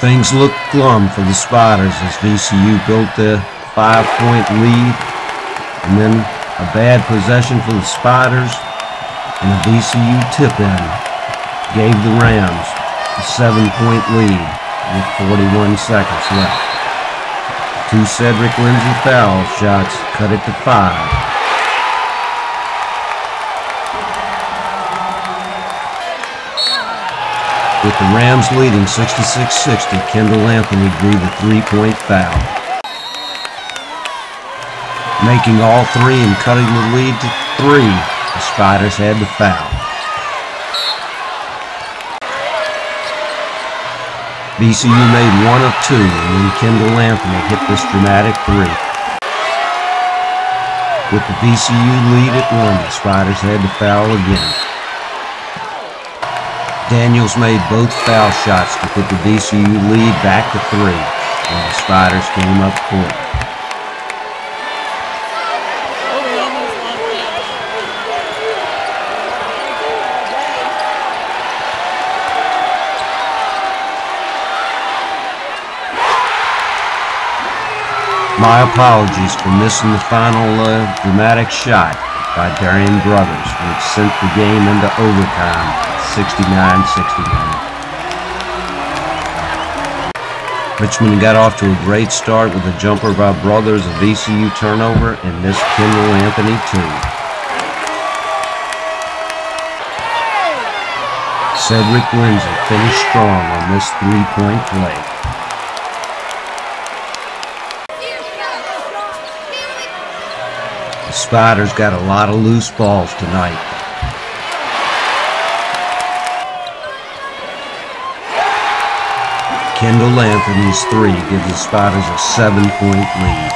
Things looked glum for the Spiders as VCU built a five-point lead, and then a bad possession for the Spiders, and a VCU tip-in gave the Rams a seven-point lead with 41 seconds left. Two Cedric Lindsay foul shots cut it to five. With the Rams leading 66-60, Kendall Anthony drew the three-point foul. Making all three and cutting the lead to three, the Spiders had to foul. VCU made one of two, and then Kendall Anthony hit this dramatic three. With the VCU lead at one, the Spiders had to foul again. Daniels made both foul shots to put the VCU lead back to three when the Spiders came up court. My apologies for missing the final uh, dramatic shot by Darien Brothers, which sent the game into overtime 69-69. Richmond got off to a great start with a jumper by Brothers, a VCU turnover, and missed Kendall Anthony too. Cedric Lindsay finished strong on this three-point play. The Spiders got a lot of loose balls tonight. Kendall Anthony's three gives the Spiders a seven-point lead.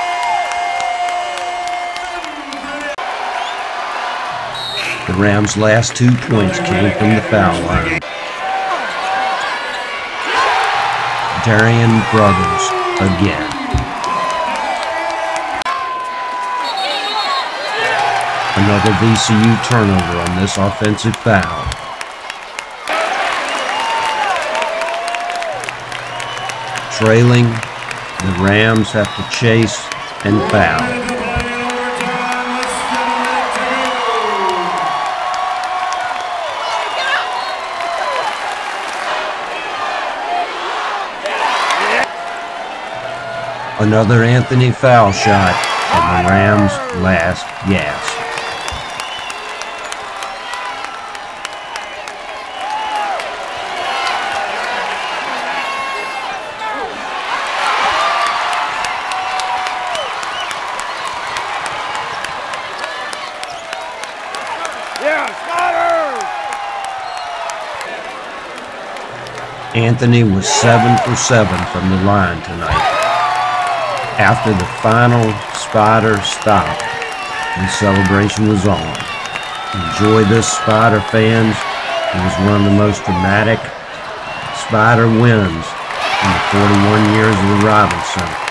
The Rams' last two points came from the foul line. Darien Brothers again. Another VCU turnover on this offensive foul. Trailing. The Rams have to chase and foul. Another Anthony foul shot and the Rams' last gasp. Anthony was 7 for 7 from the line tonight. After the final Spider stop, the celebration was on. Enjoy this, Spider fans. It was one of the most dramatic Spider wins in the 41 years of the Robins Center.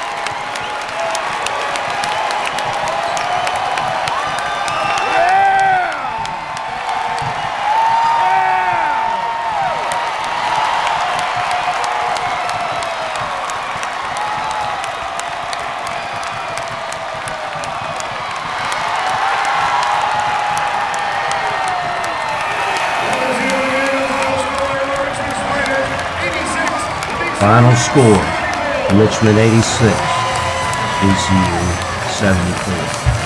Final score, Richmond 86, VCU 74.